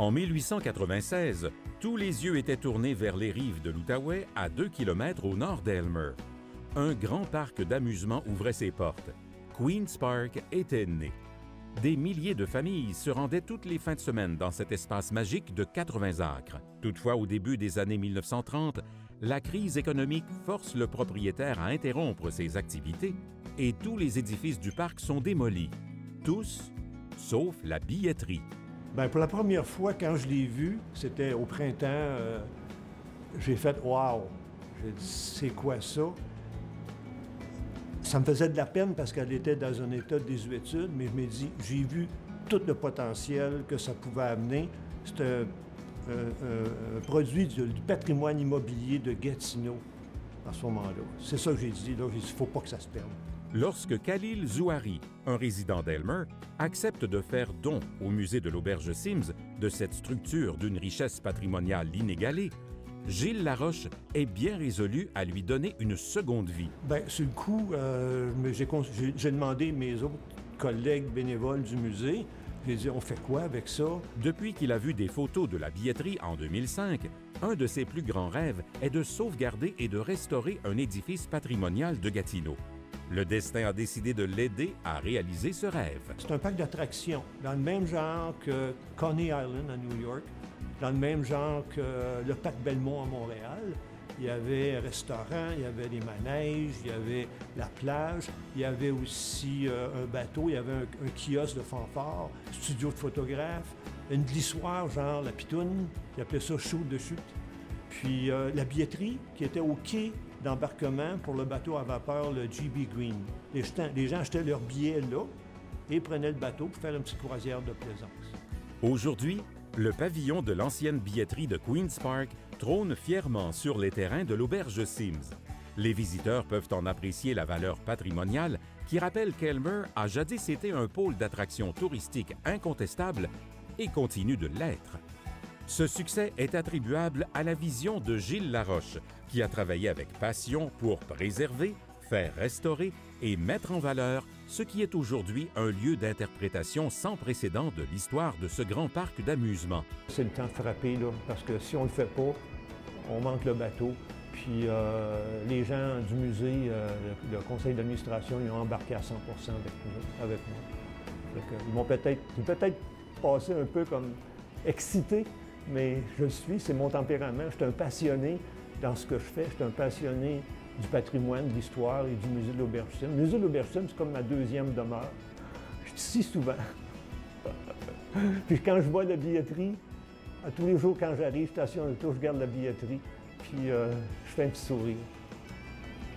En 1896, tous les yeux étaient tournés vers les rives de l'Outaouais, à 2 km au nord d'Elmer. Un grand parc d'amusement ouvrait ses portes. Queen's Park était né. Des milliers de familles se rendaient toutes les fins de semaine dans cet espace magique de 80 acres. Toutefois, au début des années 1930, la crise économique force le propriétaire à interrompre ses activités et tous les édifices du parc sont démolis. Tous, sauf la billetterie. Bien, pour la première fois, quand je l'ai vue, c'était au printemps, euh, j'ai fait « Wow! » J'ai dit « C'est quoi ça? » Ça me faisait de la peine parce qu'elle était dans un état de désuétude, mais je me dis, j'ai vu tout le potentiel que ça pouvait amener. C'est un, produit du, patrimoine immobilier de Gatineau à ce moment-là. C'est ça que j'ai dit, il ne faut pas que ça se perde. Lorsque Khalil Zouari, un résident d'Elmer, accepte de faire don au musée de l'Auberge Sims de cette structure d'une richesse patrimoniale inégalée, Gilles Laroche est bien résolu à lui donner une seconde vie. Bien, sur le coup, euh, j'ai demandé mes autres collègues bénévoles du musée, j'ai dit, on fait quoi avec ça? Depuis qu'il a vu des photos de la billetterie en 2005, un de ses plus grands rêves est de sauvegarder et de restaurer un édifice patrimonial de Gatineau. Le destin a décidé de l'aider à réaliser ce rêve. C'est un parc d'attractions, dans le même genre que Coney Island à New York, dans le même genre que le parc Belmont à Montréal. Il y avait un restaurant, il y avait des manèges, il y avait la plage, il y avait aussi euh, un bateau, il y avait un, kiosque de fanfare, studio de photographe, une glissoire genre la pitoune, ils appelaient ça shoot de chute. Puis euh, la billetterie qui était au quai d'embarquement pour le bateau à vapeur, le GB Green. Les, les gens achetaient leurs billets là et prenaient le bateau pour faire une petite croisière de plaisance. Aujourd'hui, le pavillon de l'ancienne billetterie de Queen's Park trône fièrement sur les terrains de l'auberge Sims. Les visiteurs peuvent en apprécier la valeur patrimoniale qui rappelle qu'Elmer a jadis été un pôle d'attraction touristique incontestable et continue de l'être. Ce succès est attribuable à la vision de Gilles Laroche, qui a travaillé avec passion pour préserver, faire restaurer et mettre en valeur ce qui est aujourd'hui un lieu d'interprétation sans précédent de l'histoire de ce grand parc d'amusement. C'est le temps de frapper, là, parce que si on ne le fait pas, on manque le bateau. Puis euh, les gens du musée, euh, le, conseil d'administration, ils ont embarqué à 100% avec, moi. ils m'ont peut-être peut passé un peu comme excité, mais je le suis, c'est mon tempérament. Je suis un passionné dans ce que je fais, je suis un passionné du patrimoine, de l'histoire et du musée de l'Auberge-Sim. Le musée de l'Auberge-Sim, c'est comme ma deuxième demeure. Je suis si souvent. puis quand je vois la billetterie, à tous les jours quand j'arrive, station de tour, je garde la billetterie, puis euh, je fais un petit sourire.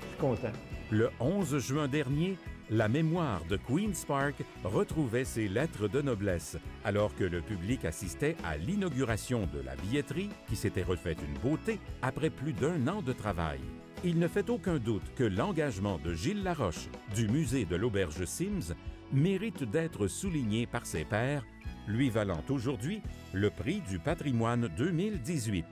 Je suis content. Le 11 juin dernier, la mémoire de Queen's Park retrouvait ses lettres de noblesse, alors que le public assistait à l'inauguration de la billetterie qui s'était refaite une beauté après plus d'un an de travail. Il ne fait aucun doute que l'engagement de Gilles Laroche du musée de l'Auberge Sims mérite d'être souligné par ses pairs, lui valant aujourd'hui le prix du patrimoine 2018.